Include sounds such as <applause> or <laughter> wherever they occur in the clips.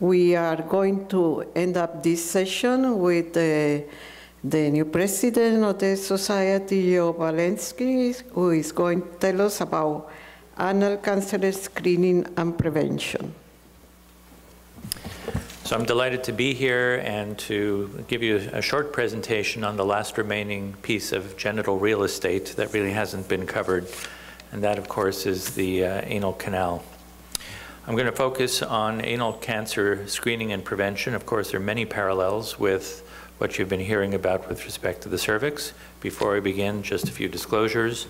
We are going to end up this session with the, the new president of the society, Joel Palefsky, who is going to tell us about anal cancer screening and prevention. So I'm delighted to be here and to give you a short presentation on the last remaining piece of genital real estate that really hasn't been covered, and that, of course, is the uh, anal canal. I'm going to focus on anal cancer screening and prevention. Of course, there are many parallels with what you've been hearing about with respect to the cervix. Before I begin, just a few disclosures.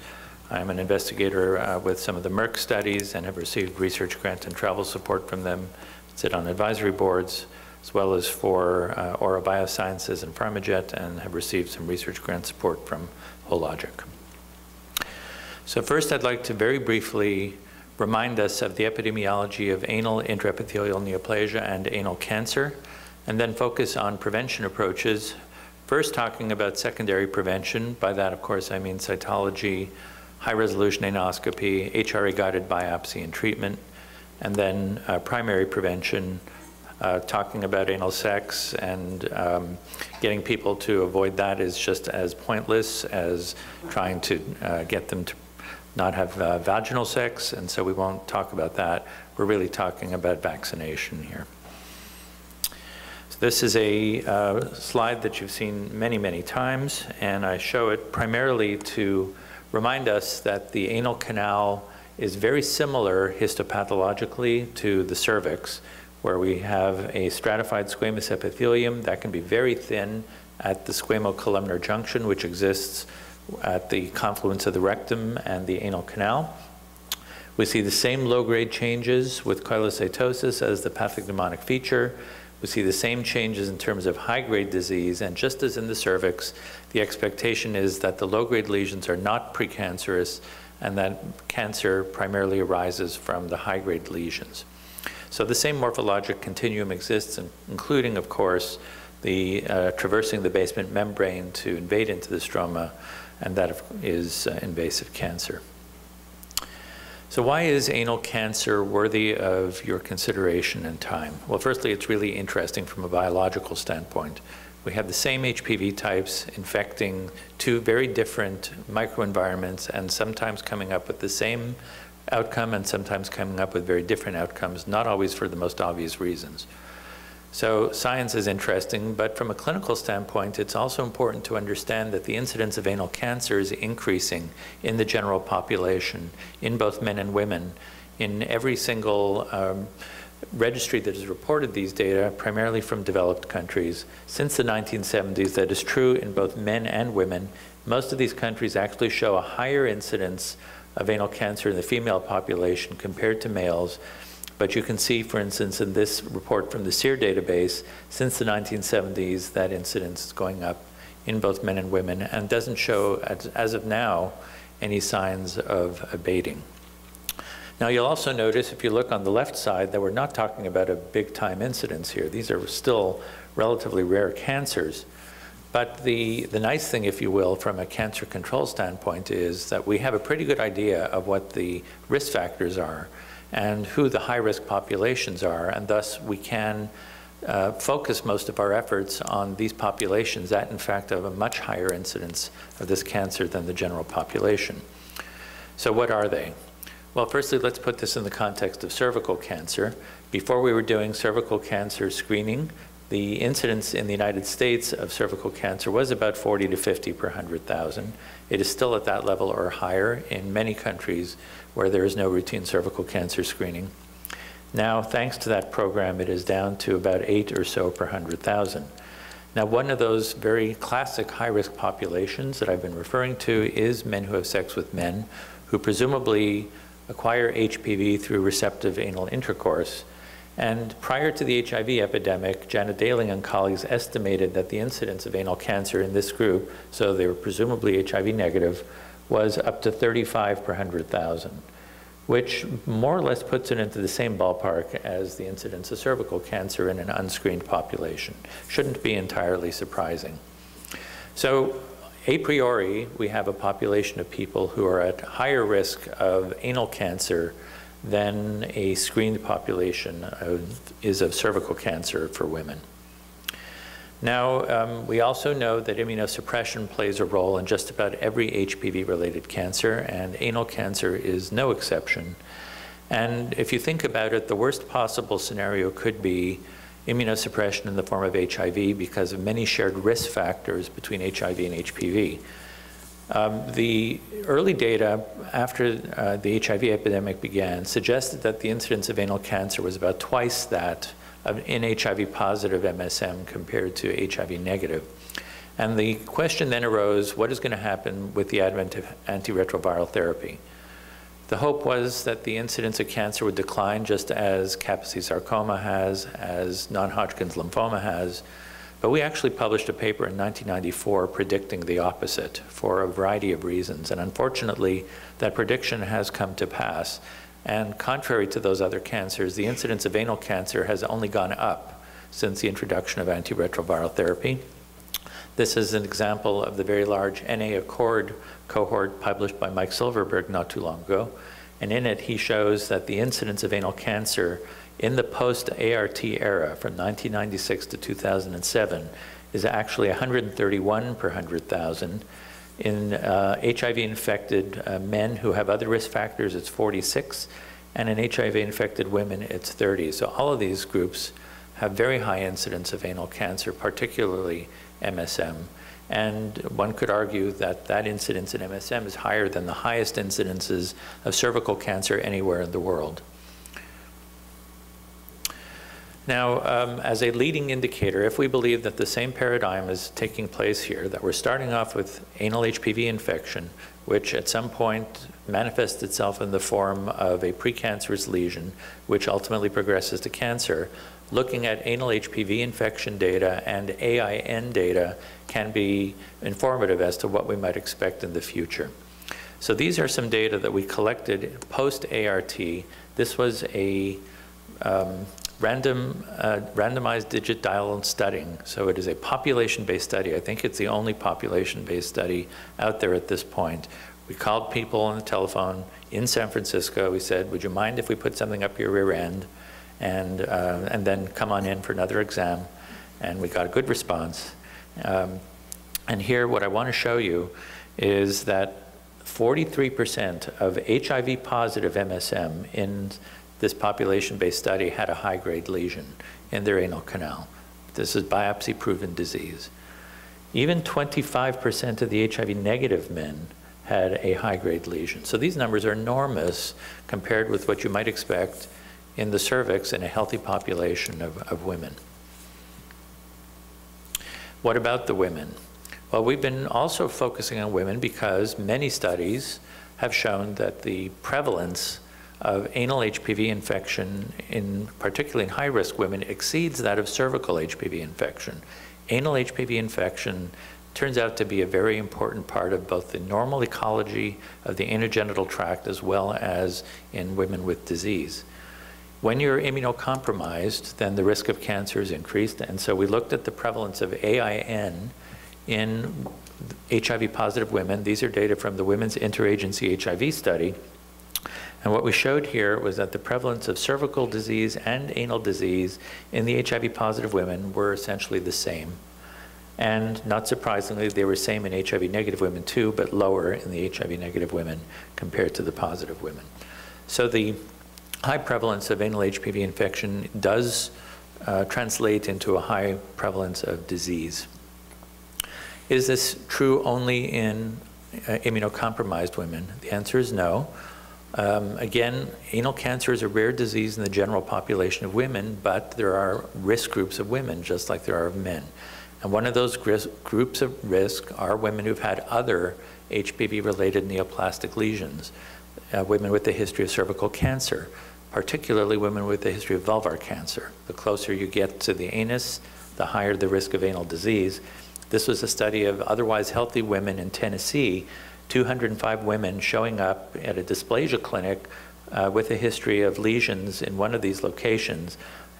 I'm an investigator uh, with some of the Merck studies and have received research grant and travel support from them sit on advisory boards, as well as for uh, Aura Biosciences and PharmaJet, and have received some research grant support from Hologic. So first, I'd like to very briefly remind us of the epidemiology of anal intraepithelial neoplasia and anal cancer, and then focus on prevention approaches. First, talking about secondary prevention. By that, of course, I mean cytology, high-resolution anoscopy, HRA-guided biopsy and treatment, and then uh, primary prevention, uh, talking about anal sex and um, getting people to avoid that is just as pointless as trying to uh, get them to not have uh, vaginal sex, and so we won't talk about that. We're really talking about vaccination here. So this is a uh, slide that you've seen many, many times, and I show it primarily to remind us that the anal canal is very similar histopathologically to the cervix, where we have a stratified squamous epithelium that can be very thin at the squamocolumnar junction, which exists at the confluence of the rectum and the anal canal. We see the same low-grade changes with koilocytosis as the pathognomonic feature. We see the same changes in terms of high-grade disease, and just as in the cervix, the expectation is that the low-grade lesions are not precancerous, and that cancer primarily arises from the high-grade lesions. So the same morphologic continuum exists, including, of course, the uh, traversing the basement membrane to invade into the stroma, and that is uh, invasive cancer. So why is anal cancer worthy of your consideration and time? Well, firstly, it's really interesting from a biological standpoint. We have the same HPV types infecting two very different microenvironments and sometimes coming up with the same outcome and sometimes coming up with very different outcomes, not always for the most obvious reasons. So science is interesting, but from a clinical standpoint, it's also important to understand that the incidence of anal cancer is increasing in the general population, in both men and women. In every single um, registry that has reported these data, primarily from developed countries, since the 1970s, that is true in both men and women. Most of these countries actually show a higher incidence of anal cancer in the female population compared to males. But you can see, for instance, in this report from the SEER database, since the 1970s, that incidence is going up in both men and women and doesn't show, as, of now, any signs of abating. Now you'll also notice if you look on the left side that we're not talking about a big time incidence here. These are still relatively rare cancers. But the, the nice thing, if you will, from a cancer control standpoint is that we have a pretty good idea of what the risk factors are and who the high risk populations are, and thus we can uh, focus most of our efforts on these populations that in fact have a much higher incidence of this cancer than the general population. So what are they? Well, firstly, let's put this in the context of cervical cancer. Before we were doing cervical cancer screening, the incidence in the United States of cervical cancer was about 40 to 50 per 100,000. It is still at that level or higher in many countries where there is no routine cervical cancer screening. Now, thanks to that program, it is down to about 8 or so per 100,000. Now, one of those very classic high-risk populations that I've been referring to is men who have sex with men, who presumably acquire HPV through receptive anal intercourse. And prior to the HIV epidemic, Janet Daling and colleagues estimated that the incidence of anal cancer in this group, so they were presumably HIV negative, was up to 35 per 100,000, which more or less puts it into the same ballpark as the incidence of cervical cancer in an unscreened population. Shouldn't be entirely surprising. So a priori, we have a population of people who are at higher risk of anal cancer than a screened population of, is of cervical cancer for women. Now, um, we also know that immunosuppression plays a role in just about every HPV-related cancer, and anal cancer is no exception. And if you think about it, the worst possible scenario could be immunosuppression in the form of HIV because of many shared risk factors between HIV and HPV. Um, the early data after uh, the HIV epidemic began suggested that the incidence of anal cancer was about twice that in HIV positive MSM compared to HIV negative. And the question then arose, what is going to happen with the advent of antiretroviral therapy? The hope was that the incidence of cancer would decline just as Kaposi sarcoma has, as non-Hodgkin's lymphoma has, but we actually published a paper in 1994 predicting the opposite for a variety of reasons. And unfortunately, that prediction has come to pass. And contrary to those other cancers, the incidence of anal cancer has only gone up since the introduction of antiretroviral therapy. This is an example of the very large NA Accord cohort published by Mike Silverberg not too long ago. And in it, he shows that the incidence of anal cancer in the post-ART era from 1996 to 2007 is actually 131 per 100,000, in uh, HIV-infected uh, men who have other risk factors, it's 46, and in HIV-infected women, it's 30. So all of these groups have very high incidence of anal cancer, particularly MSM. And one could argue that that incidence in MSM is higher than the highest incidences of cervical cancer anywhere in the world. Now, um, as a leading indicator, if we believe that the same paradigm is taking place here, that we're starting off with anal HPV infection, which at some point manifests itself in the form of a precancerous lesion, which ultimately progresses to cancer, looking at anal HPV infection data and AIN data can be informative as to what we might expect in the future. So these are some data that we collected post-ART. This was a um, random, uh, randomized digit dial studying. So it is a population-based study. I think it's the only population-based study out there at this point. We called people on the telephone in San Francisco. We said, would you mind if we put something up your rear end and, uh, and then come on in for another exam? And we got a good response. Um, and here what I want to show you is that 43% of HIV positive MSM in this population-based study had a high-grade lesion in their anal canal. This is biopsy-proven disease. Even 25% of the HIV-negative men had a high-grade lesion. So these numbers are enormous compared with what you might expect in the cervix in a healthy population of, of women. What about the women? Well, we've been also focusing on women because many studies have shown that the prevalence of anal HPV infection, in particularly in high-risk women, exceeds that of cervical HPV infection. Anal HPV infection turns out to be a very important part of both the normal ecology of the anogenital tract as well as in women with disease. When you're immunocompromised, then the risk of cancer is increased, and so we looked at the prevalence of AIN in HIV positive women. These are data from the Women's Interagency HIV study, and what we showed here was that the prevalence of cervical disease and anal disease in the HIV positive women were essentially the same. And not surprisingly, they were same in HIV negative women too, but lower in the HIV negative women compared to the positive women. So the high prevalence of anal HPV infection does uh, translate into a high prevalence of disease. Is this true only in uh, immunocompromised women? The answer is no. Um, again, anal cancer is a rare disease in the general population of women, but there are risk groups of women, just like there are of men. And one of those groups of risk are women who've had other HPV-related neoplastic lesions, uh, women with a history of cervical cancer, particularly women with a history of vulvar cancer. The closer you get to the anus, the higher the risk of anal disease. This was a study of otherwise healthy women in Tennessee 205 women showing up at a dysplasia clinic uh, with a history of lesions in one of these locations.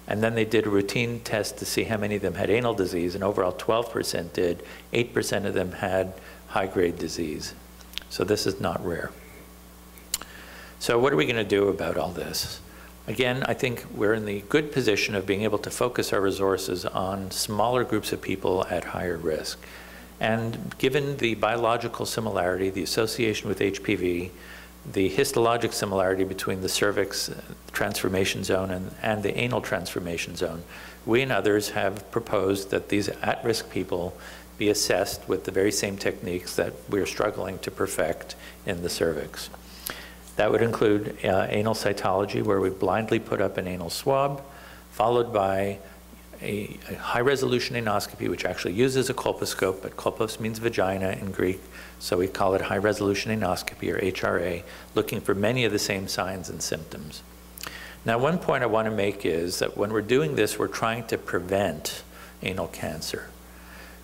And then they did a routine test to see how many of them had anal disease, and overall 12% did. 8% of them had high-grade disease. So this is not rare. So what are we going to do about all this? Again, I think we're in the good position of being able to focus our resources on smaller groups of people at higher risk. And given the biological similarity, the association with HPV, the histologic similarity between the cervix transformation zone and, and the anal transformation zone, we and others have proposed that these at-risk people be assessed with the very same techniques that we're struggling to perfect in the cervix. That would include uh, anal cytology, where we blindly put up an anal swab, followed by a, a high-resolution anoscopy, which actually uses a colposcope, but colpos means vagina in Greek, so we call it high-resolution anoscopy, or HRA, looking for many of the same signs and symptoms. Now, one point I want to make is that when we're doing this, we're trying to prevent anal cancer.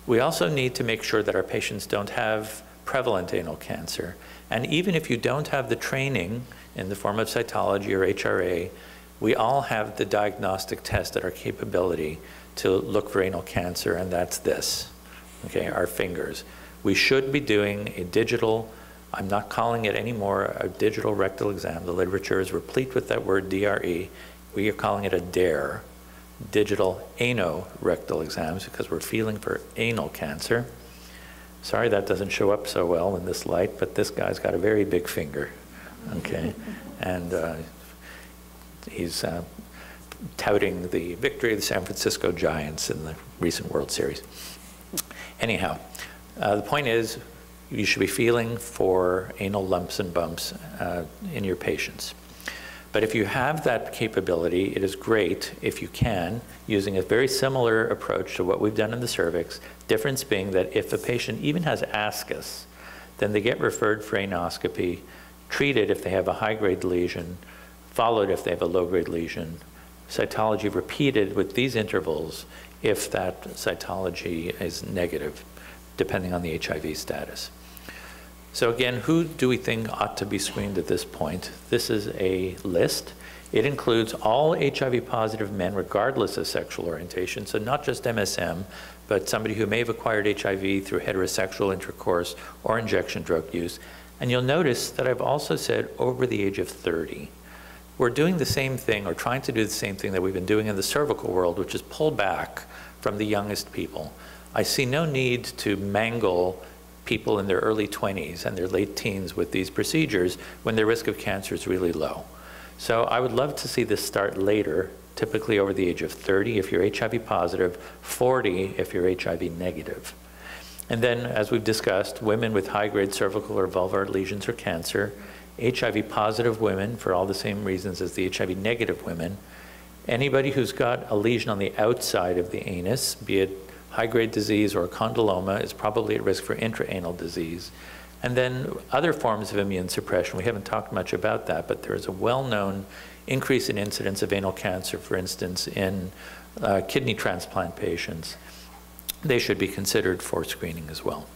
We also need to make sure that our patients don't have prevalent anal cancer. And even if you don't have the training in the form of cytology or HRA, we all have the diagnostic test at our capability to look for anal cancer, and that's this, okay, our fingers. We should be doing a digital, I'm not calling it anymore a digital rectal exam. The literature is replete with that word DRE. We are calling it a DARE, digital anorectal exams, because we're feeling for anal cancer. Sorry that doesn't show up so well in this light, but this guy's got a very big finger, okay? <laughs> and uh, he's uh, touting the victory of the San Francisco Giants in the recent World Series. Anyhow, uh, the point is you should be feeling for anal lumps and bumps uh, in your patients. But if you have that capability, it is great if you can, using a very similar approach to what we've done in the cervix, difference being that if a patient even has ascus, then they get referred for anoscopy, treated if they have a high-grade lesion, followed if they have a low-grade lesion, cytology repeated with these intervals if that cytology is negative, depending on the HIV status. So again, who do we think ought to be screened at this point? This is a list. It includes all HIV positive men regardless of sexual orientation, so not just MSM, but somebody who may have acquired HIV through heterosexual intercourse or injection drug use. And you'll notice that I've also said over the age of 30. We're doing the same thing or trying to do the same thing that we've been doing in the cervical world, which is pull back from the youngest people. I see no need to mangle people in their early 20s and their late teens with these procedures when their risk of cancer is really low. So I would love to see this start later, typically over the age of 30 if you're HIV positive, 40 if you're HIV negative. And then, as we've discussed, women with high-grade cervical or vulvar lesions or cancer, HIV positive women for all the same reasons as the HIV negative women, anybody who's got a lesion on the outside of the anus, be it high-grade disease or condyloma is probably at risk for intraanal disease. And then other forms of immune suppression, we haven't talked much about that, but there is a well-known increase in incidence of anal cancer, for instance, in uh, kidney transplant patients. They should be considered for screening as well.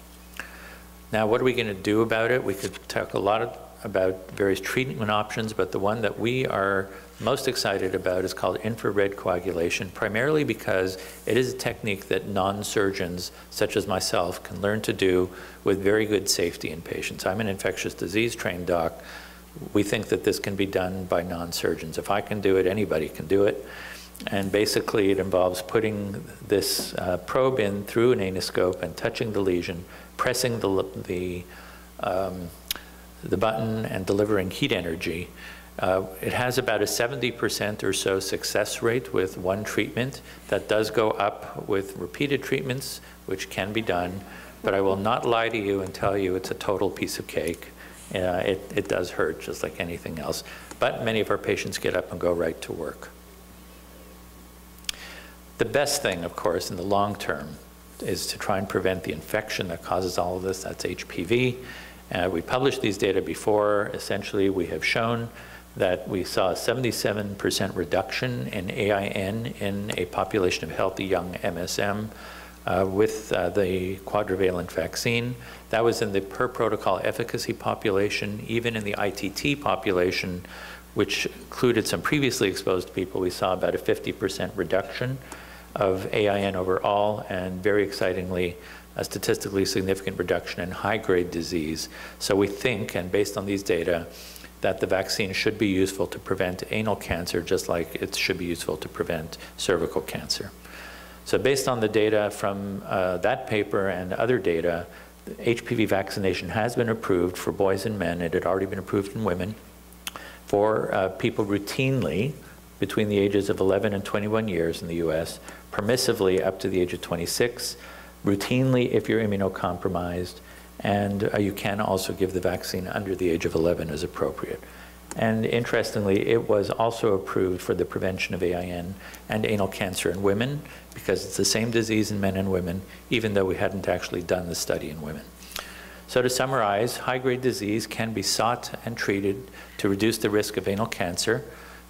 Now, what are we going to do about it? We could talk a lot of, about various treatment options, but the one that we are most excited about is called infrared coagulation, primarily because it is a technique that non-surgeons, such as myself, can learn to do with very good safety in patients. I'm an infectious disease trained doc. We think that this can be done by non-surgeons. If I can do it, anybody can do it. And basically, it involves putting this uh, probe in through an anoscope and touching the lesion, pressing the, the, um, the button and delivering heat energy uh, it has about a 70% or so success rate with one treatment. That does go up with repeated treatments, which can be done, but I will not lie to you and tell you it's a total piece of cake. Uh, it, it does hurt just like anything else, but many of our patients get up and go right to work. The best thing, of course, in the long term is to try and prevent the infection that causes all of this, that's HPV. Uh, we published these data before. Essentially, we have shown that we saw a 77% reduction in AIN in a population of healthy young MSM uh, with uh, the quadrivalent vaccine. That was in the per protocol efficacy population. Even in the ITT population, which included some previously exposed people, we saw about a 50% reduction of AIN overall, and very excitingly, a statistically significant reduction in high-grade disease. So we think, and based on these data, that the vaccine should be useful to prevent anal cancer, just like it should be useful to prevent cervical cancer. So based on the data from uh, that paper and other data, HPV vaccination has been approved for boys and men. It had already been approved in women for uh, people routinely between the ages of 11 and 21 years in the US, permissively up to the age of 26, routinely if you're immunocompromised, and uh, you can also give the vaccine under the age of 11 as appropriate. And interestingly, it was also approved for the prevention of AIN and anal cancer in women because it's the same disease in men and women, even though we hadn't actually done the study in women. So to summarize, high-grade disease can be sought and treated to reduce the risk of anal cancer.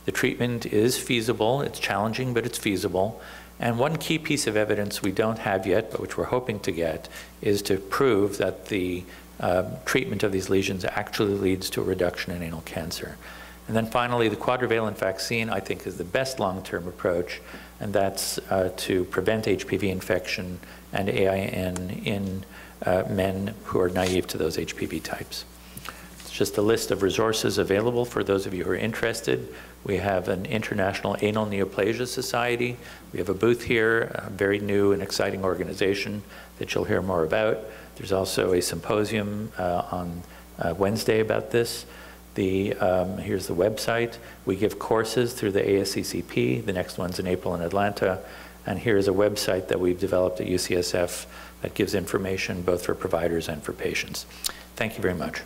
The treatment is feasible, it's challenging, but it's feasible. And one key piece of evidence we don't have yet, but which we're hoping to get, is to prove that the uh, treatment of these lesions actually leads to a reduction in anal cancer. And then finally, the quadrivalent vaccine, I think, is the best long-term approach, and that's uh, to prevent HPV infection and AIN in uh, men who are naive to those HPV types. Just a list of resources available for those of you who are interested. We have an International Anal Neoplasia Society. We have a booth here, a very new and exciting organization that you'll hear more about. There's also a symposium uh, on uh, Wednesday about this. The, um, here's the website. We give courses through the ASCCP. The next one's in April in Atlanta. And here's a website that we've developed at UCSF that gives information both for providers and for patients. Thank you very much.